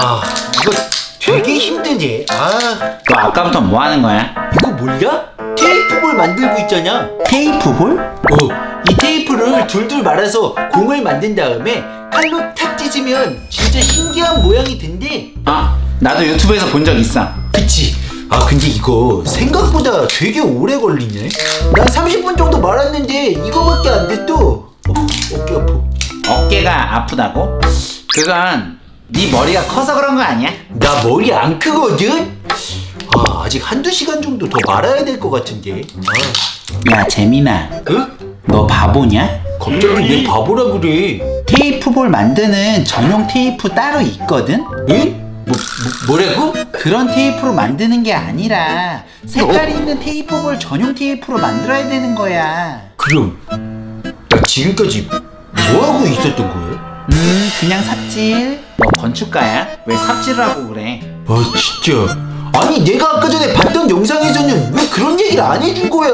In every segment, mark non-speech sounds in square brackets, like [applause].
아 이거 되게 힘드네 아 너 아까부터 뭐 하는 거야? 이거 몰라? 테이프볼 만들고 있잖아 테이프볼? 어, 이 테이프를 둘둘 말아서 공을 만든 다음에 칼로 탁 찢으면 진짜 신기한 모양이 된대 아, 나도 유튜브에서 본 적 있어. 그치? 아 근데 이거 생각보다 되게 오래 걸리네 난 30분 정도 말았는데 이거밖에 안돼또 어, 어깨 아파 어깨가 아프다고? 그건 네 머리가 커서 그런 거 아니야? 나 머리 안 크거든? 아 아직 한두 시간 정도 더 말아야 될 것 같은데 야, 재민아. 아, 응? 너 바보냐? 갑자기 내 바보라 그래 테이프볼 만드는 전용 테이프 따로 있거든? 응? 뭐, 뭐, 뭐라고? 그런 테이프로 만드는 게 아니라 색깔이 있는 테이프볼 전용 테이프로 만들어야 되는 거야. 그럼 나 지금까지 뭐하고 있었던 거야? 음, 그냥 삽질. 너 건축가야? 왜 삽질을 하고 그래? 아 진짜 아니 내가 아까 전에 봤던 영상에서는 왜 그런 얘기를 안 해준 거야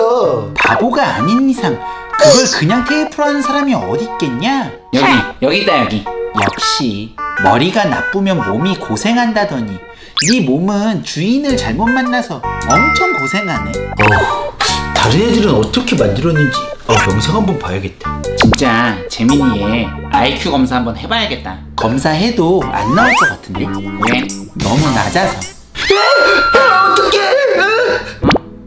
바보가 아닌 이상 그걸 그냥 테이프로 하는 사람이 어디 있겠냐? 여기, 여기 있다 여기. 역시 머리가 나쁘면 몸이 고생한다더니 네 몸은 주인을 잘못 만나서 엄청 고생하네. 어, 다른 애들은 어떻게 만들었는지 어, 영상 한번 봐야겠다 진짜 재민이 얘 IQ 검사 한번 해봐야겠다. 검사해도 안 나올 것 같은데? 왜? 너무 낮아서. 아 어떡해 어?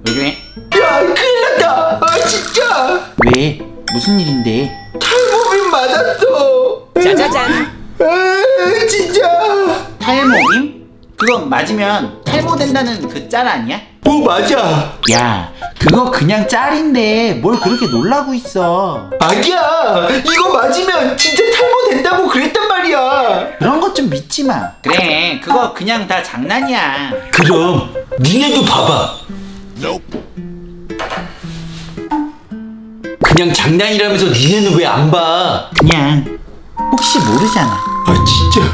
왜 그래? 야 큰일 났다 아 진짜 왜? 무슨 일인데? 탈모빈 맞았어 짜자잔. 아 진짜 탈모임? 그거 맞으면 탈모된다는 그 짤 아니야? 어 맞아 야, 그거 그냥 짤인데 뭘 그렇게 놀라고 있어? 아니야 이거 맞으면 진짜 탈모 된다고 그랬단 말이야 그런 것 좀 믿지 마. 그래, 그거 그냥 다 장난이야. 그럼 니네도 봐봐 그냥 장난이라면서 니네는 왜 안 봐? 그냥 혹시 모르잖아. 아 진짜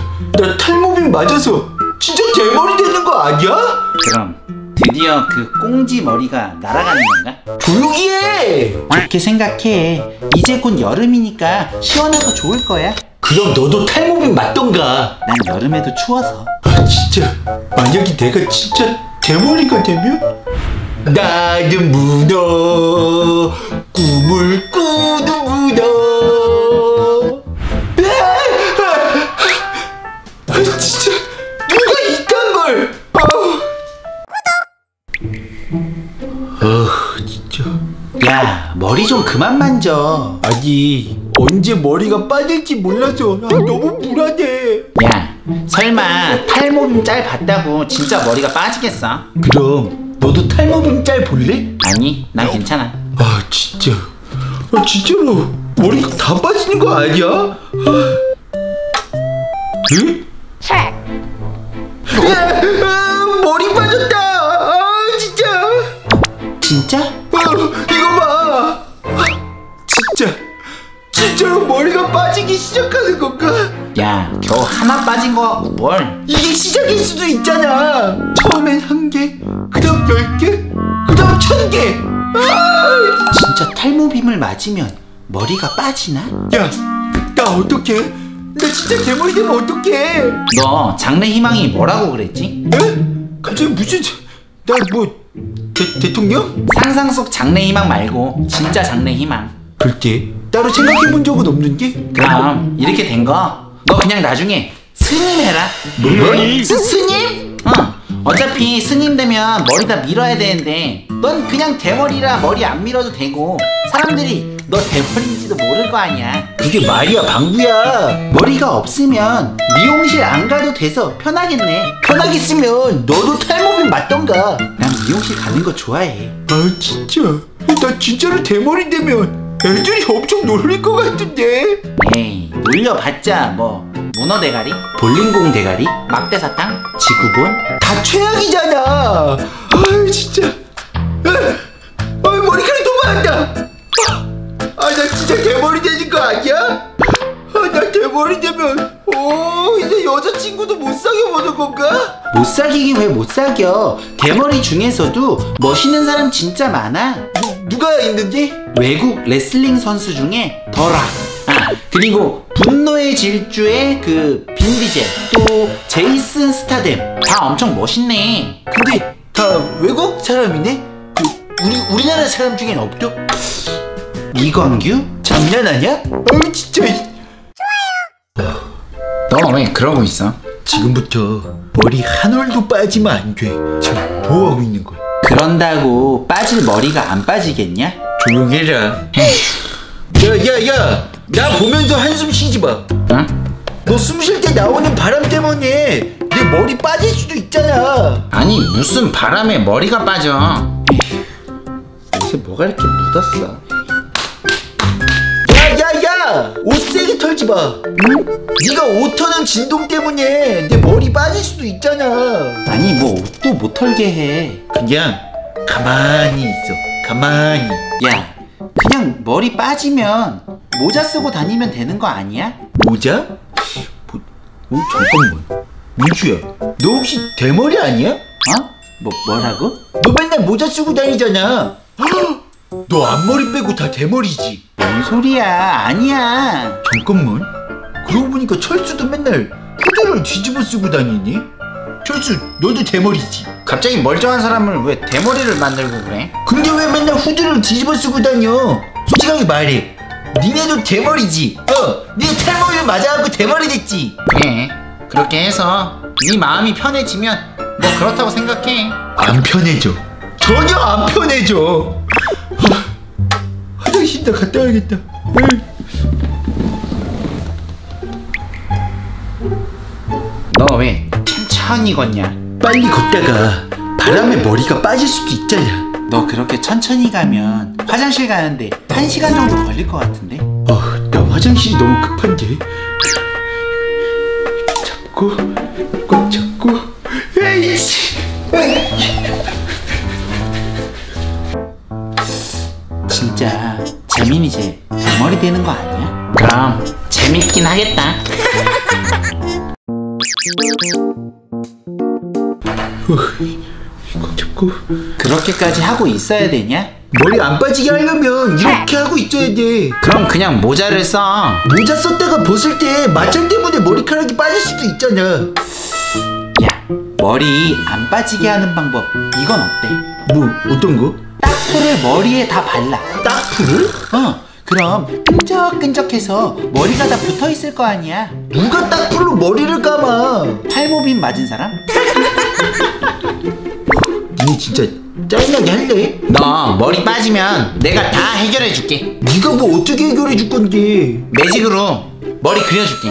나 탈모빈 맞아서 진짜 대머리 되는 거 아니야? 그럼 드디어 그 꽁지 머리가 날아가는 건가? 조용히 해 좋게 생각해. 이제 곧 여름이니까 시원하고 좋을 거야. 그럼 너도 탈모빈 맞던가 난 여름에도 추워서. 아 진짜 만약에 내가 진짜 대머리가 되면 나는 문어 꿈을 꾸는 문어 아 아, 진짜 야, 머리 좀 그만 만져. 아니 언제 머리가 빠질지 몰라서 아, 너무 불안해 야, 설마 탈모빔 짤 봤다고 진짜 머리가 빠지겠어? 그럼 너도 탈모빈 짤 볼래? 아니, 난 괜찮아. 아 진짜 아 진짜로 머리가 다 빠지는 거 아니야? 아. 응? 진짜로 머리가 빠지기 시작하는 건가? 야, 겨우 하나 빠진 거 뭘? 이게 시작일 수도 있잖아 처음엔 한 개 그다음 열 개 그다음 천 개 아, 진짜 탈모빔을 맞으면 머리가 빠지나? 야, 나 어떡해? 나 진짜 대머리 되면 어떡해? 너 장래 희망이 뭐라고 그랬지? 에? 갑자기 무슨 나뭐 대통령? 상상 속 장래 희망 말고 진짜 장래 희망. 글쎄 따로 생각해 본 적은 없는데 그럼 이렇게 된 거 너 그냥 나중에 스님 해라. 뭐? 스, 스님? 어. 어차피 스님 되면 머리 다 밀어야 되는데 넌 그냥 대머리라 머리 안 밀어도 되고 사람들이 너 대머리인지도 모를 거 아니야. 그게 말이야 방구야 머리가 없으면 미용실 안 가도 돼서 편하겠네. 편하겠으면 너도 탈모빈 맞던가 난 미용실 가는 거 좋아해. 아 진짜 나 진짜로 대머리 되면 애들이 엄청 놀릴 것 같은데 에이 놀려봤자 뭐 문어 대가리, 볼링공 대가리? 막대사탕, 지구본. 다 최악이잖아 아 진짜 아 머리카락 너무 많다 아나 진짜 대머리 되는 거 아니야? 아나 대머리 되면 오 이제 여자친구도 못 사귀어 보는 건가? 못 사귀긴 왜 못 사겨? 대머리 중에서도 멋있는 사람 진짜 많아. 누가 있는데? 외국 레슬링 선수 중에 더락. 아, 그리고 분노의 질주의 그 빈디젤 또 제이슨 스타뎀 다 엄청 멋있네 근데 다 외국 사람이네? 그 우리 우리나라 사람 중엔 없죠? 이광규? 장난하냐? 어우 진짜 너왜 그러고 있어? 지금부터 머리 한 올도 빠지면 안 돼. 지금 보호하고 있는 거야. 그런다고 빠질 머리가 안 빠지겠냐? 조용해라. 야야야, 나 보면서 한숨 쉬지 마. 응? 너 숨 쉴 때 나오는 바람 때문에 내 머리 빠질 수도 있잖아. 아니 무슨 바람에 머리가 빠져 요새 뭐가 이렇게 묻었어? 야야야, 옷 세게 털지 마. 응? 네가 옷 터는 진동 때문에 내 머리 빠질 수도 있잖아. 아니 뭐 옷도 못 털게 해 그냥 가만히 있어. 가만히. 야, 그냥 머리 빠지면 모자 쓰고 다니면 되는 거 아니야? 모자? 뭐, 어, 잠깐만. 민주야, 너 혹시 대머리 아니야? 어? 뭐 뭐라고? 너 맨날 모자 쓰고 다니잖아. [gasps] 너 앞머리 빼고 다 대머리지. 뭔 소리야? 아니야. 잠깐만. 그러고 보니까 철수도 맨날 후드를 뒤집어 쓰고 다니니? 철수, 너도 대머리지. 갑자기 멀쩡한 사람을 왜 대머리를 만들고 그래? 근데 왜 맨날 후드를 뒤집어 쓰고 다녀? 솔직하게 말해. 니네도 대머리지. 어, 니네 탈모를 맞아갖고 대머리 됐지. 그래. 그렇게 해서 네 마음이 편해지면 뭐 그렇다고 생각해. 안 편해져. 전혀 안 편해져. 하, 화장실 나 갔다 와야겠다. 너 왜 천천히 걷냐? 빨리 걷다가 바람에 머리가 빠질 수도 있잖아. 너 그렇게 천천히 가면 화장실 가는데 한 시간 정도 걸릴 것 같은데? 어, 나 화장실이 너무 급한데. 잡고, 꽉 잡고. 에이씨. 진짜 재민이 이제 대머리 되는 거 아니야? 그럼 재밌긴 하겠다. [laughs] 꽉 잡고. 그렇게까지 하고 있어야 되냐? 머리 안 빠지게 하려면 이렇게 하고 있어야 돼. 그럼 그냥 모자를 써. 모자 썼다가 벗을 때 마찰 때문에 머리카락이 빠질 수도 있잖아. 야, 머리 안 빠지게 하는 방법 이건 어때? 뭐 어떤 거? 딱풀을 머리에 다 발라. 딱풀을? 어, 그럼 끈적끈적해서 머리가 다 붙어 있을 거 아니야. 누가 딱 풀로 머리를 감아? 탈모빈 맞은 사람? [laughs] 니 진짜 짜증나게 할래? 너 머리 빠지면 내가 다 해결해 줄게. 네가 뭐 어떻게 해결해 줄 건데? 매직으로 머리 그려줄게.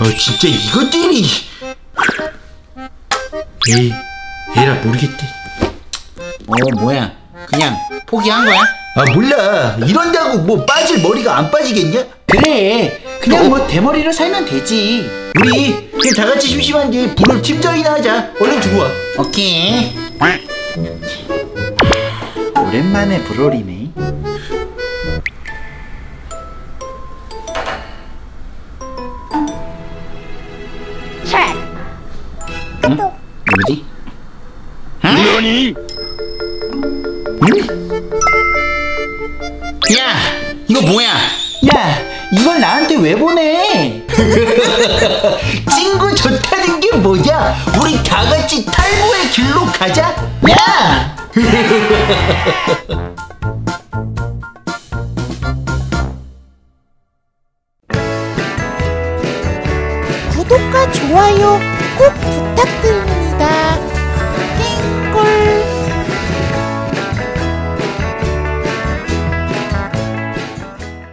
아 진짜 이것들이 에이 에라 모르겠대 어, 뭐야? 그냥 포기한 거야? 아 몰라 이런다고 뭐 빠질 머리가 안 빠지겠냐? 그래, 그냥 뭐 대머리로 살면 되지. 우리 그냥 다 같이 심심한데 불을 팀전이나 하자 얼른 두고 와 오케이. 오랜만에 브롤이네. 응? 누구지? 뭐니? 야, 이거 뭐야? 야, 이걸 나한테 왜 보내? [laughs] 친구 좋다는 게 뭐야? 우리 다 같이 탈모의 길로 가자 야! [laughs] 구독과 좋아요 꼭 부탁드립니다.